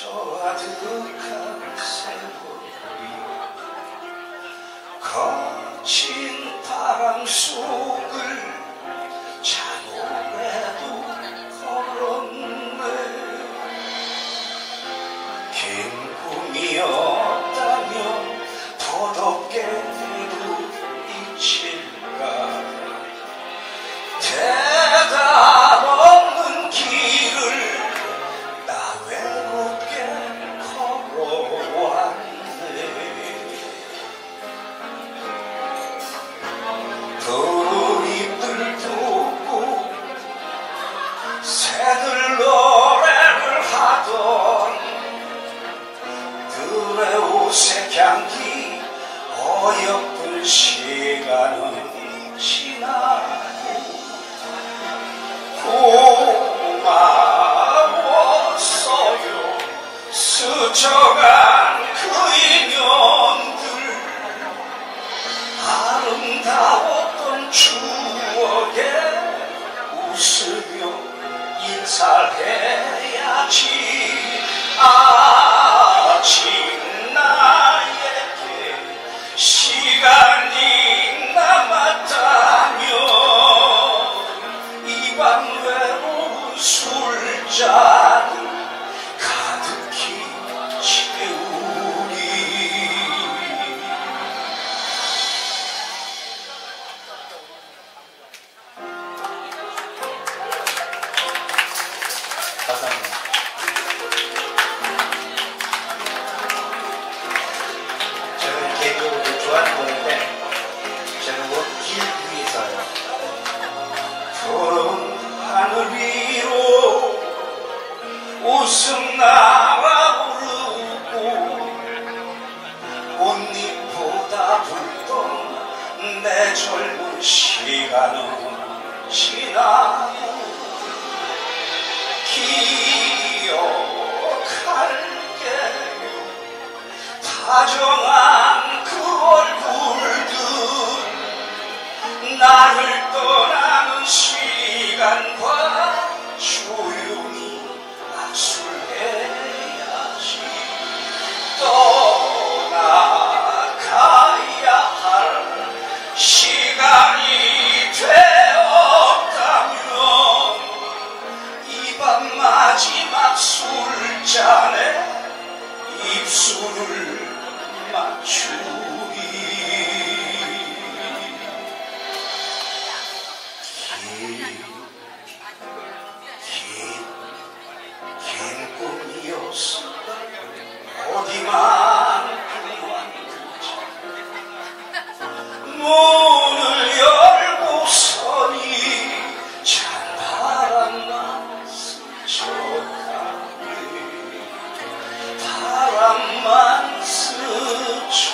저 아득한 세월이 거친 바람 속을 잔혹해도 걸었네. 긴 꿈이었다면 더덥게 새들 노래를 하던 들의 옷의 향기 어여쁜 시간은 지나고 고마웠어요. 스쳐간 그 인연 젊은 시간은 지나고 기억할게요. 다정한 그 얼굴들 나를 떠나는 시간과 입술을 맞추기 길길 길꿈이었어 어디만 만스쳐